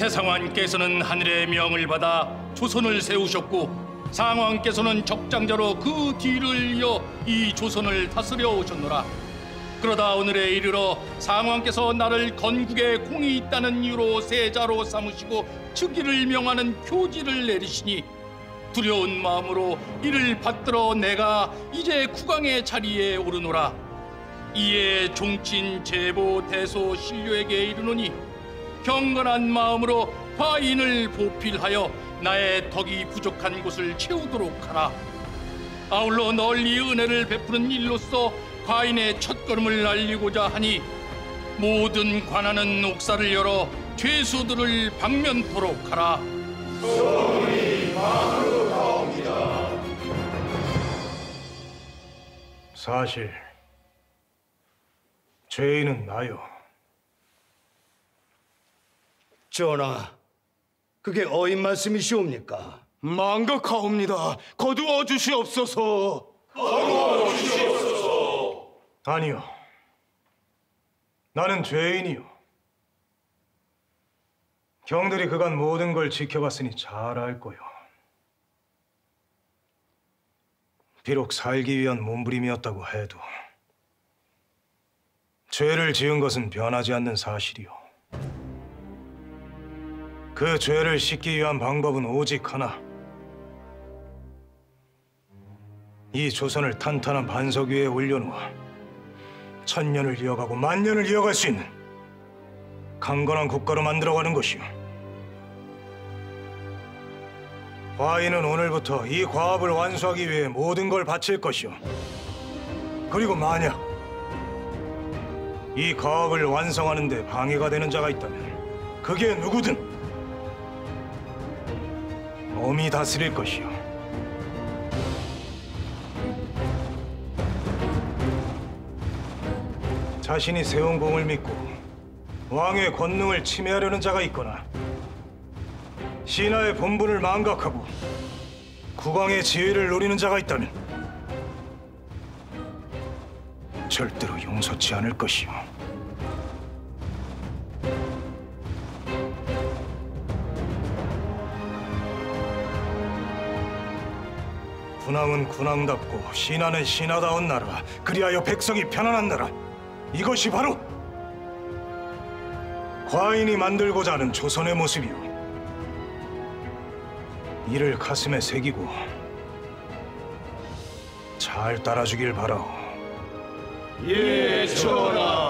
태상왕께서는 하늘의 명을 받아 조선을 세우셨고 상왕께서는 적장자로 그 뒤를 이어 이 조선을 다스려 오셨노라. 그러다 오늘에 이르러 상왕께서 나를 건국에 공이 있다는 이유로 세자로 삼으시고 즉위를 명하는 교지를 내리시니 두려운 마음으로 이를 받들어 내가 이제 국왕의 자리에 오르노라. 이에 종친 제보 대소 신료에게 이르노니 경건한 마음으로 과인을 보필하여 나의 덕이 부족한 곳을 채우도록 하라. 아울러 널리 은혜를 베푸는 일로서 과인의 첫걸음을 날리고자 하니 모든 관하는 옥사를 열어 죄수들을 방면토록 하라. 사실 죄인은 나요. 전하, 그게 어인 말씀이시옵니까? 망각하옵니다. 거두어 주시옵소서. 아니요. 나는 죄인이요. 경들이 그간 모든 걸 지켜봤으니 잘 알 거요. 비록 살기 위한 몸부림이었다고 해도 죄를 지은 것은 변하지 않는 사실이요. 그 죄를 씻기 위한 방법은 오직 하나. 이 조선을 탄탄한 반석 위에 올려놓아 천년을 이어가고 만년을 이어갈 수 있는 강건한 국가로 만들어가는 것이요. 과인은 오늘부터 이 과업을 완수하기 위해 모든 걸 바칠 것이요. 그리고 만약 이 과업을 완성하는 데 방해가 되는 자가 있다면 그게 누구든 엄히 다스릴 것이요. 자신이 세운 공을 믿고 왕의 권능을 침해하려는 자가 있거나 신하의 본분을 망각하고 국왕의 지위를 노리는 자가 있다면 절대로 용서치 않을 것이요. 군왕은 군왕답고 신하는 신하다운 나라, 그리하여 백성이 편안한 나라. 이것이 바로 과인이 만들고자 하는 조선의 모습이요. 이를 가슴에 새기고 잘 따라주길 바라오. 예, 전하.